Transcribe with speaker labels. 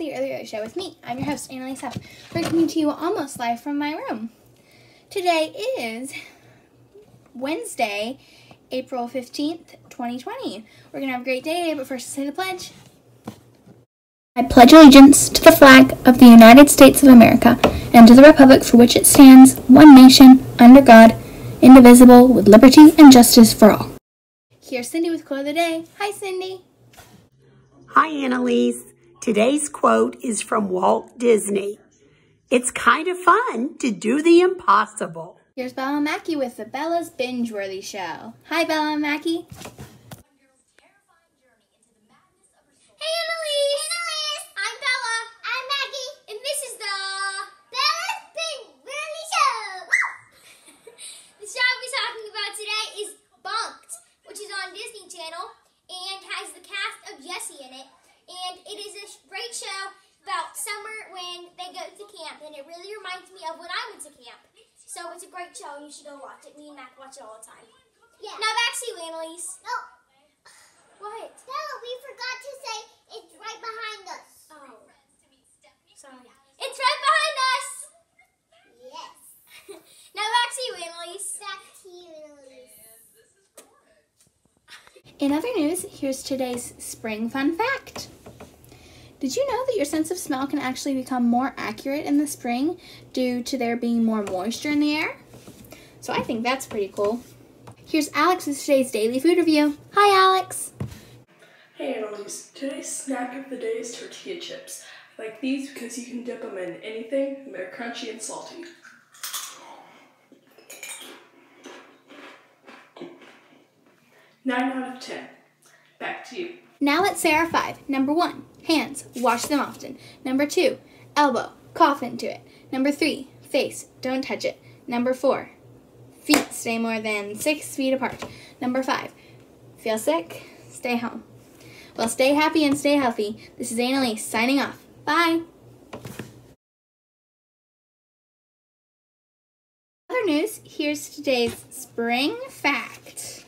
Speaker 1: welcome back to the Early Show with me. I'm your host, Annalise Huff. We're coming to you almost live from my room. Today is Wednesday, April 15th, 2020. We're going to have a great day, but first, say the pledge. I pledge allegiance to the flag of the United States of America and to the republic for which it stands, one nation, under God, indivisible, with liberty and justice for all. Here's Cindy with quote of the day. Hi, Cindy.
Speaker 2: Hi, Annalise. Today's quote is from Walt Disney. It's kind of fun to do the impossible.
Speaker 1: Here's Bella Mackey with the Bella's Binge Worthy Show. Hi, Bella Mackey.
Speaker 3: Hey Annalise! Hey Annalise! I'm Bella. I'm Maggie. And this is the Bella's Big Really Show. the show we're talking about today is Bunked, which is on Disney Channel and has the cast of Jessie in it. And it is a great show about summer when they go to camp. And it really reminds me of when I went to camp. So it's a great show and you should go watch it. Me and Mac watch it all the time. Yeah. Now back to you, Annalise. No. What? Bella, we forgot to say it's right behind us. Oh. Sorry. It's right behind us! Yes. now back to you, Annalise. Back to you, Annalise.
Speaker 1: In other news, here's today's spring fun fact. Did you know that your sense of smell can actually become more accurate in the spring due to there being more moisture in the air? So I think that's pretty cool. Here's Alex with today's daily food review. Hi, Alex.
Speaker 4: Hey Annalise, today's snack of the day is tortilla chips. I like these because you can dip them in anything and they're crunchy and salty. Nine out of ten. Back to you.
Speaker 1: Now let's say our five. Number one, hands, wash them often. Number two, elbow, cough into it. Number three, face, don't touch it. Number four, feet, stay more than six feet apart. Number five, feel sick, stay home. Well, stay happy and stay healthy. This is Annalise signing off. Bye. Other news, here's today's spring fact.